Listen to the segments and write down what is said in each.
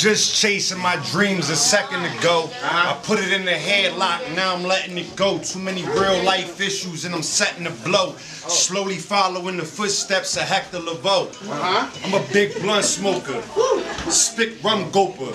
just chasing my dreams a second ago. I put it in the headlock, now I'm letting it go. Too many real life issues and I'm setting the blow. Slowly following the footsteps of Hector Lavoe. Uh-huh. I'm a big blunt smoker. Spit rum goper.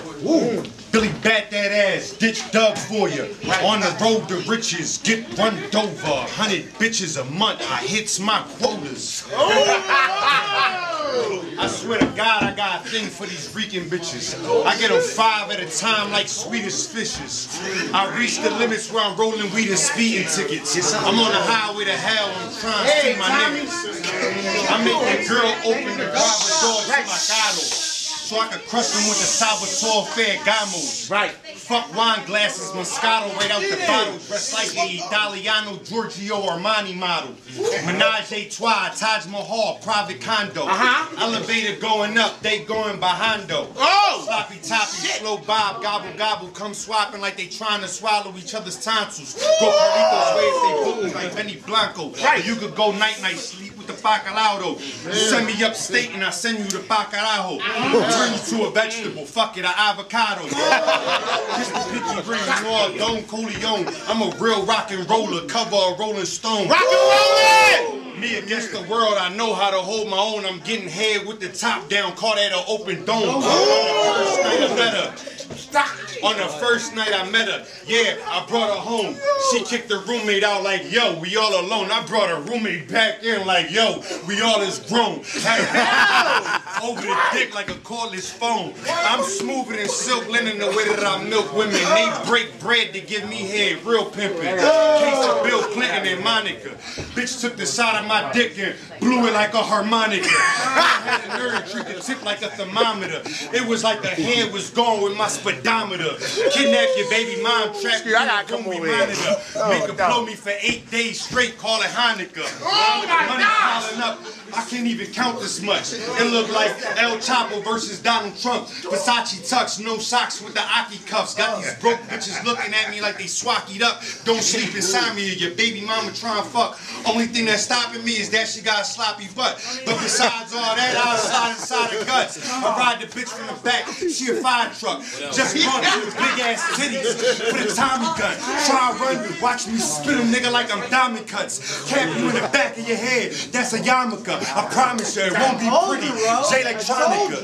Billy bat that ass, ditch Doug for you. On the road to riches, get run over. Hundred bitches a month, I hits my quotas. Oh! I swear to God, a thing for these reeking bitches. I get them five at a time like Swedish fishes. I reach the limits where I'm rolling weed and speeding tickets. I'm on the highway to hell, I'm trying to see my niggas. I make that girl open the driver's door to my gato. So I could crush them with the Salvatore Ferragamo. Right. Fuck wine glasses, Moscato right out the bottle. Dressed like a Italiano Giorgio Armani model. Menage a trois, Taj Mahal, private condo. Uh-huh. Elevator going up, they going behindo. Oh! Slow bob, gobble gobble, come swapping like they trying to swallow each other's tonsils. Go Carlito's way if they booting like Benny Blanco. Right. You could go night night, sleep with the bacalao. You send me upstate and I send you the bacalao. Turn you to a vegetable, fuck it, an avocado. This the picky green, raw, Don Corleone. I'm a real rock and roller, cover a Rolling Stone. Rock and roll it! Me against the world, I know how to hold my own. I'm getting head with the top down, caught at an open dome. On the first night I met her. On the first night I met her, yeah, I brought her home. She kicked the roommate out like, yo, we all alone. I brought her roommate back in like, yo, we all is grown. Had over the dick like a cordless phone. I'm smoother than silk linen the way that I milk women. They break bread to give me head, real pimpin'. Case of Bill Clinton and Monica. Bitch took the side of my dick and blew it like a harmonica. I had a nerve treat the tip like a thermometer. It was like the hand was gone with my speedometer. Kidnap your baby mom, trap you I gotta the room, come we over here. monitor. Oh, Make her no. blow me for eight days straight, call it Hanukkah. Oh, my Money gosh. piling up, I can't even count this much. It looked like El Chapo versus Donald Trump. Versace tux, no socks with the Aki cuffs. Got these broke bitches looking at me like they swackied up. Don't sleep inside me, or your baby mama trying to fuck. Only thing that's stopping me is that she got a sloppy butt. But besides all that, I'll slide inside her guts. I ride the bitch from the back, she a fire truck. Just run with big ass titties. Put a Tommy gun. Try to run, watch me spin a nigga like I'm diamond cuts. Cap you in the back of your head, that's a yarmulke. I promise you, it won't be pretty. J Electronica.